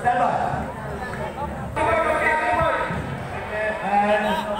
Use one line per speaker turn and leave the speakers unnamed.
Stand by. And